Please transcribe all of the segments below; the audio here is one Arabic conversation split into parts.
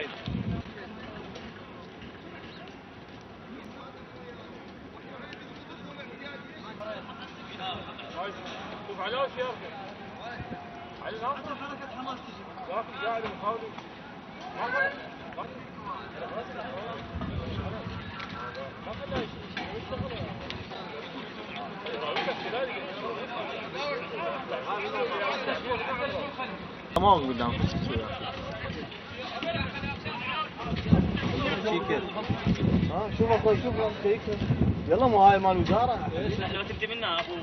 Hayır. Hayır. Şuf Ali hoş yaptın. Ali ne yaptın? Hareket Hamas diyeceğim. Ne yaptın? Ya Ali mukavli. Bakın. Bakın. Bakın da işte. Tamam mı buradan fıskıyor? تمام قدام ها شوف أخوي شوف يلا مو هاي مال وزارة. لو تبدي منها أبو.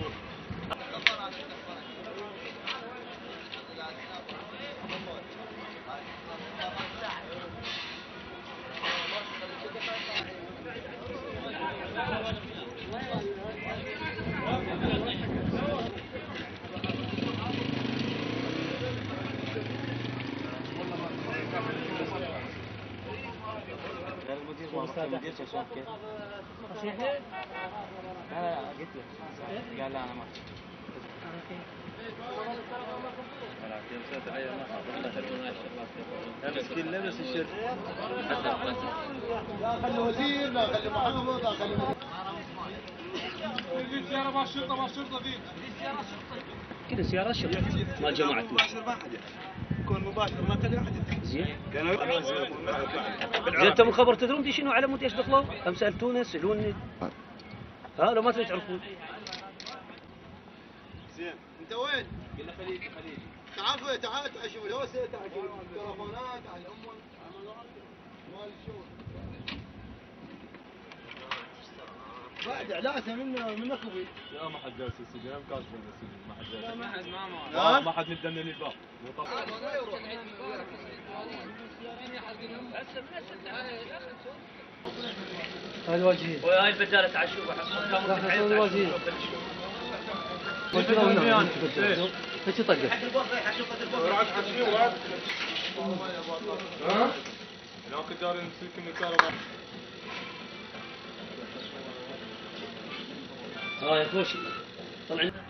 ما المدير شوف كيف لا لا قلت له قال لا أنا ما مسكين لبس الشرط لا خلي وزير لا خلي محافظ لا خلي الزيارة مع الشرطة مع الشرطة ذي كذا سيارة شرطة مال جماعتنا مباشر ما حد يكون مباشر ما تدري احد زين. زين أنتم الخبر تدرون دي شنو على مود إيش دخلوا؟ ام سالتونا سألوني. ها لو ما تبي تعرفون زين. أنت وين؟ قلنا خليجي خليجي. تعال تعال تعال شوف الهوسه تعال شوف التلفونات تعال الام مال الشغل بعد اعلاسه من من أخوي. لا ما حد جالس السجن هم كاشفين السجن. ما حد جالس. لا ما حد ها؟ ما حد مدنن الباب مو طبعا. الوجهين وهاي شوف لا حصل الوجهين إيش؟ طقه؟ هناك دار نمسك من الكهرباء هاي خوش طلع